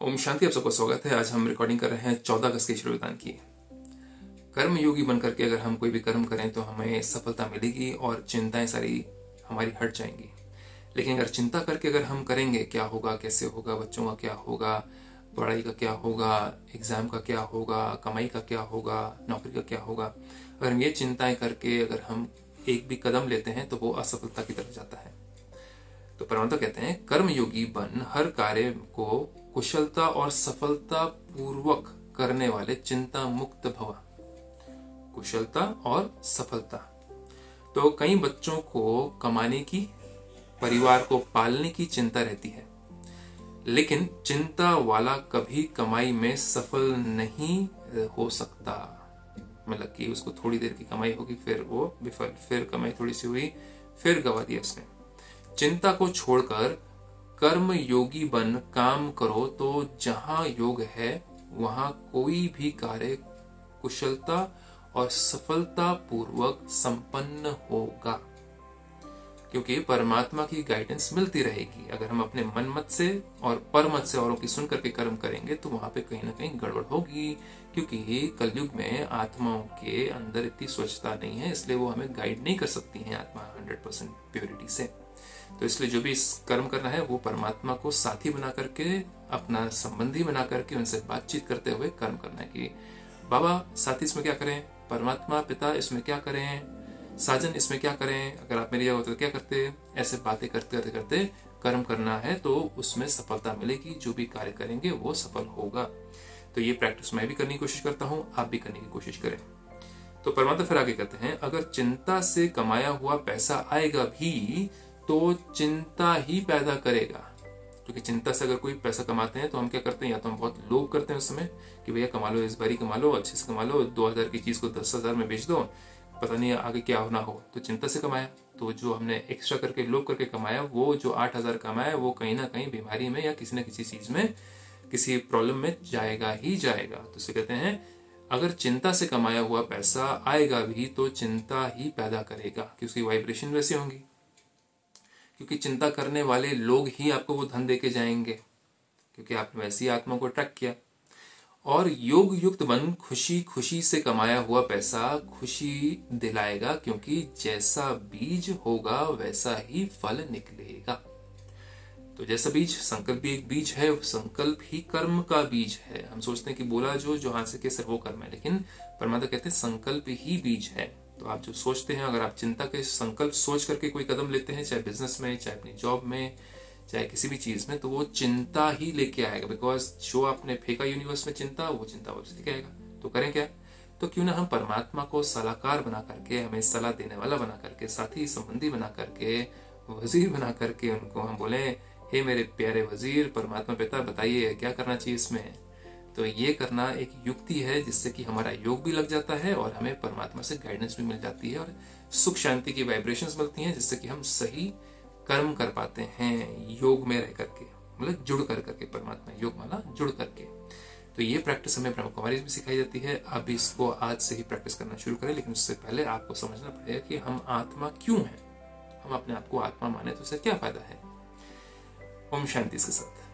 ओम शांति, आप सबका स्वागत है। आज हम रिकॉर्डिंग कर रहे हैं चौदह अगस्त के श्रीविधान की। कर्म योगी बनकर के अगर हम कोई भी कर्म करें तो हमें सफलता मिलेगी और चिंताएँ सारी हमारी हट जाएँगी। लेकिन अगर चिंता करके अगर हम करेंगे, क्या होगा, कैसे होगा, बच्चों का क्या होगा, पढ़ाई का क्या होगा एग्ज़ाम का क्या होगा, कमाई का क्या होगा, नौकरी का क्या होगा, अगर हम ये चिंताएँ करके अगर हम एक भी कदम लेते हैं तो वो असफलता की तरफ़ जाता है। तो परमात्मा कहते हैं कर्म योगी बन, हर कार्य को कुशलता और सफलता पूर्वक करने वाले चिंता मुक्त भवा। कुशलता और सफलता। तो कई बच्चों को कमाने की, परिवार को पालने की चिंता रहती है। लेकिन चिंता वाला कभी कमाई में सफल नहीं हो सकता। मतलब कि उसको थोड़ी देर की कमाई होगी, फिर वो विफल, फिर कमाई थोड़ी सी हुई, फिर गवा दिया उसने। चिंता को छोड़कर कर्म योगी बन काम करो तो जहाँ योग है, वहाँ कोई भी कार्य कुशलता और सफलता पूर्वक संपन्न होगा। क्योंकि परमात्मा की गाइडेंस मिलती रहेगी। अगर हम अपने मन मत से और पर मत से औरों की सुन करके कर्म करेंगे तो वहाँ पे कहीं ना कहीं गड़बड़ होगी। क्योंकि कलयुग में आत्माओं के अंदर इतनी स्वच्छता नहीं है, इसलिए वो हमें गाइड नहीं कर सकती हैं आत्मा हंड्रेड परसेंट प्योरिटी से। तो इसलिए जो भी कर्म करना है, वो परमात्मा को साथी बना करके अपना संबंधी बना करके उनसे बातचीत करते हुए कर्म करना है कि, बाबा, साथी इसमें क्या करें? परमात्मा, पिता इसमें क्या करें? साजन इसमें क्या करें? अगर आप मेरी जगह तो क्या करते? ऐसे बातें करते करते करते कर्म करना है तो उसमें सफलता मिलेगी, जो भी कार्य करेंगे वो सफल होगा। तो ये प्रैक्टिस मैं भी करने की कोशिश करता हूँ, आप भी करने की कोशिश करें। तो परमात्मा फिर आगे कहते हैं, अगर चिंता से कमाया हुआ पैसा आएगा भी तो चिंता ही पैदा करेगा। क्योंकि चिंता से अगर कोई पैसा कमाते हैं तो हम क्या करते हैं? या तो हम बहुत लोभ करते हैं उस समय कि भैया कमा लो, इस बारी कमा लो, अच्छे से कमा लो, दो हज़ार की चीज़ को दस हज़ार में बेच दो, पता नहीं आगे क्या होना हो। तो चिंता से कमाया। तो जो हमने एक्स्ट्रा करके, लोभ करके कमाया, वो जो आठ हज़ार कमाया, वो कहीं ना कहीं बीमारी में या किसी ना किसी चीज़ में, किसी प्रॉब्लम में जाएगा ही जाएगा। तो उसे कहते हैं, अगर चिंता से कमाया हुआ पैसा आएगा भी तो चिंता ही पैदा करेगा क्योंकि वाइब्रेशन वैसे होंगी। क्योंकि चिंता करने वाले लोग ही आपको वो धन देके जाएँगे। क्योंकि आपने वैसी आत्मा को ट्रैक किया। और योग युक्त बन खुशी खुशी से कमाया हुआ पैसा खुशी दिलाएगा, क्योंकि जैसा बीज होगा वैसा ही फल निकलेगा। तो जैसा बीज, संकल्प भी एक बीज है, संकल्प ही कर्म का बीज है। हम सोचते हैं कि बोला जो जो हाथ से के सर वो कर्म है, लेकिन परमात्मा कहते हैं संकल्प ही बीज है। तो आप जो सोचते हैं, अगर आप चिंता के संकल्प सोच करके कोई कदम लेते हैं, चाहे बिज़नेस में, चाहे अपनी जॉब में, चाहे किसी भी चीज़ में तो वो चिंता ही लेके आएगा। बिकॉज़ जो आपने फेंका यूनिवर्स में चिंता, वो चिंता वापस लेके आएगा। तो करें क्या? तो क्यों ना हम परमात्मा को सलाहकार बना करके, हमें सलाह देने वाला बना करके, साथी, संबंधी बना करके, वज़ीर बना करके उनको हम बोले, हे मेरे प्यारे वज़ीर, परमात्मा पिता, बताइए, क्या करना चाहिए इसमें? तो ये करना एक युक्ति है जिससे कि हमारा योग भी लग जाता है और हमें परमात्मा से गाइडेंस भी मिल जाती है और सुख शांति की वाइब्रेशंस मिलती हैं जिससे कि हम सही कर्म कर पाते हैं योग में रह करके मतलब जुड़ कर करके परमात्मा, योग माला जुड़ करके। तो ये प्रैक्टिस हमें ब्रह्म कुमारी में सिखाई जाती है। भी इसको आज से ही प्रैक्टिस करना शुरू करें, लेकिन उससे पहले आपको समझना पड़ेगा कि हम आत्मा क्यों हैं? हम अपने आप को आत्मा माने तो उससे क्या फ़ायदा है? ओम शांति के साथ।